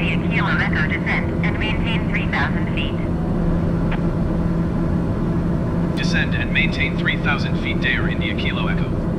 Kilo Echo descend and maintain 3,000 feet. Descend and maintain 3,000 feet Daher India Kilo Echo.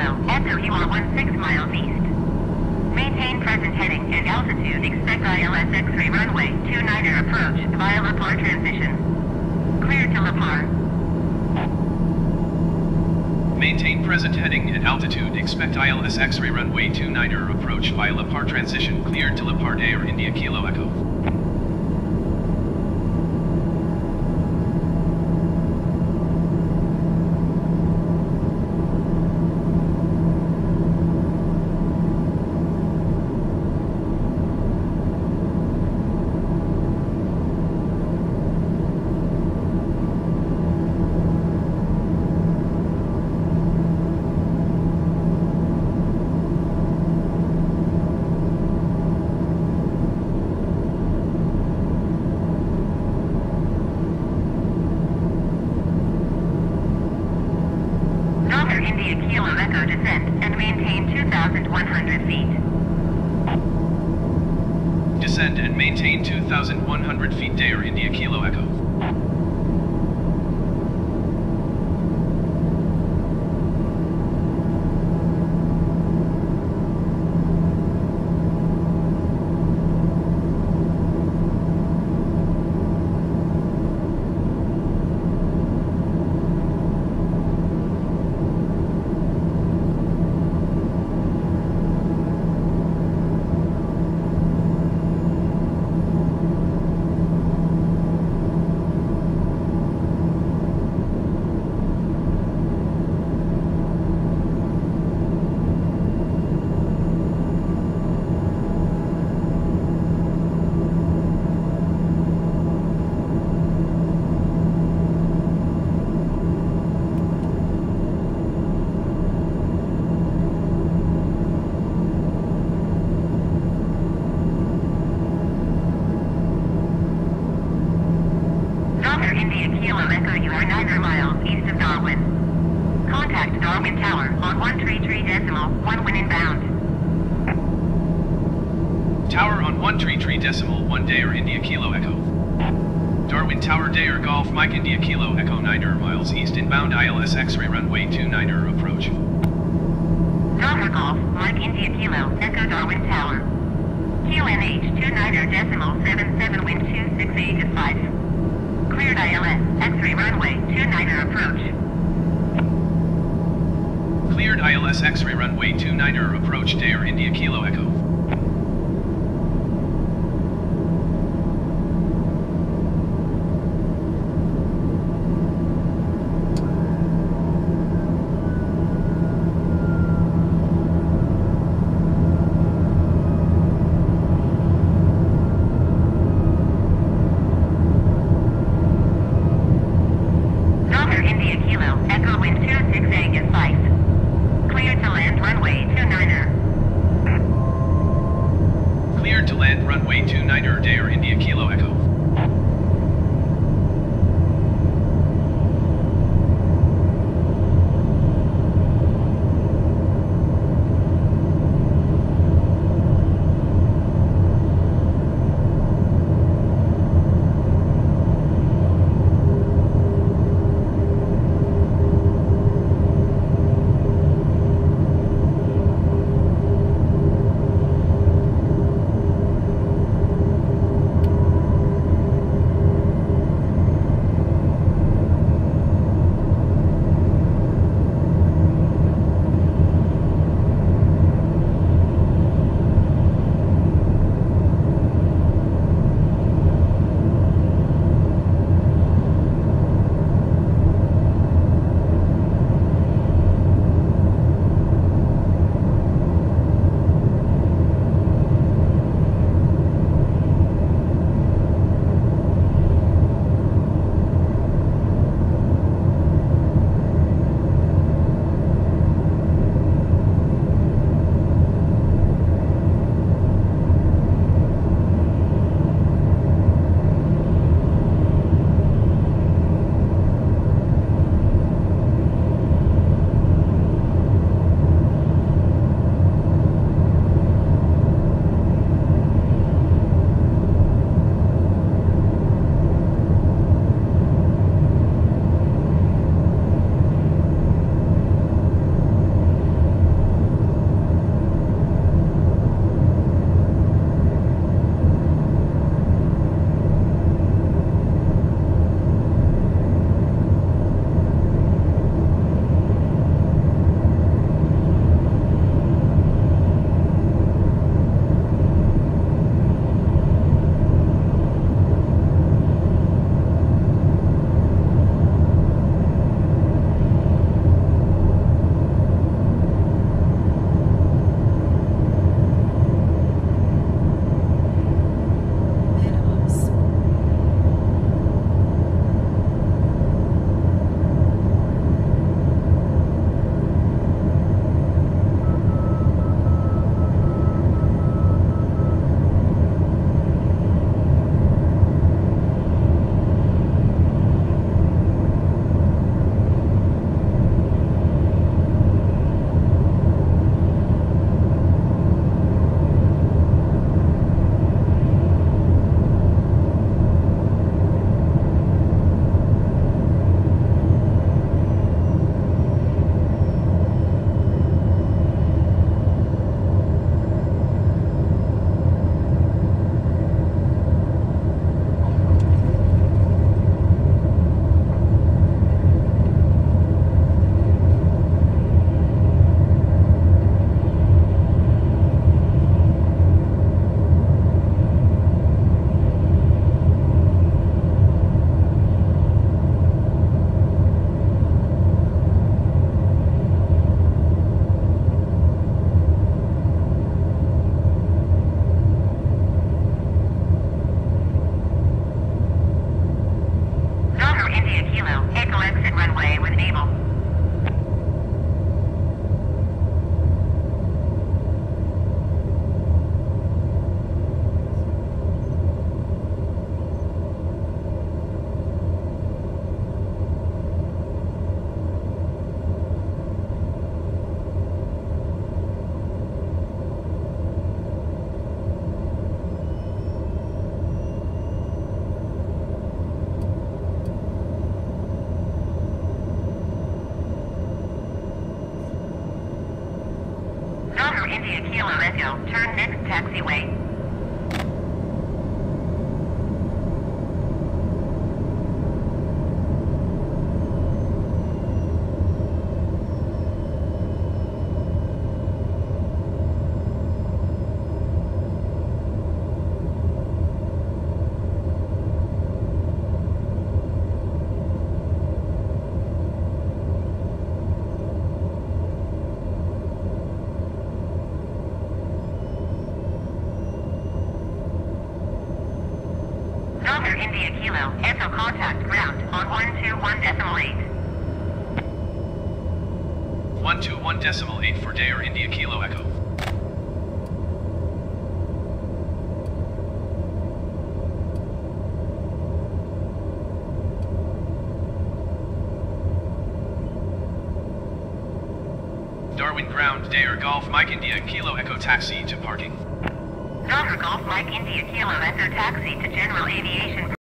India Kilo, Echo you are 16 miles east. Maintain present heading and altitude. Expect ILS X-ray runway 29er approach via Lapar transition. Clear to Lapar. Maintain present heading and altitude. Expect ILS X-ray runway 29er approach via Lapar transition. Cleared to La Par Daher India Kilo Echo. Delta India Descend and maintain 2,100 feet. Descend and maintain 2,100 feet Daher India Kilo Echo. Kilo Echo, you are 9 miles east of Darwin. Contact Darwin Tower on 133 decimal 1 when inbound. Tower on 133 decimal 1 Daher India Kilo Echo. Darwin Tower Daher Golf Mike India Kilo Echo 9 er, miles east inbound ILS X-ray runway 29er approach. Delta Golf, Mike India Kilo, Echo Darwin Tower. QNH 29er decimal 77 wind 268 is 5. Cleared ILS, X-ray runway 29er approach. Cleared ILS X-ray runway 29er approach Daher India Kilo Echo. Delta India Kilo, Echo wind 268 is 5. Cleared to land runway 29er. Cleared to land runway 29er Daher India India Kilo Echo, turn next taxiway. India Kilo, Echo contact ground on 121.8. 121 decimal 8 for Daher India Kilo Echo. Darwin ground, Daher Golf Mike India Kilo Echo taxi to parking. November Golf Mike India Kilo Echo taxi to general aviation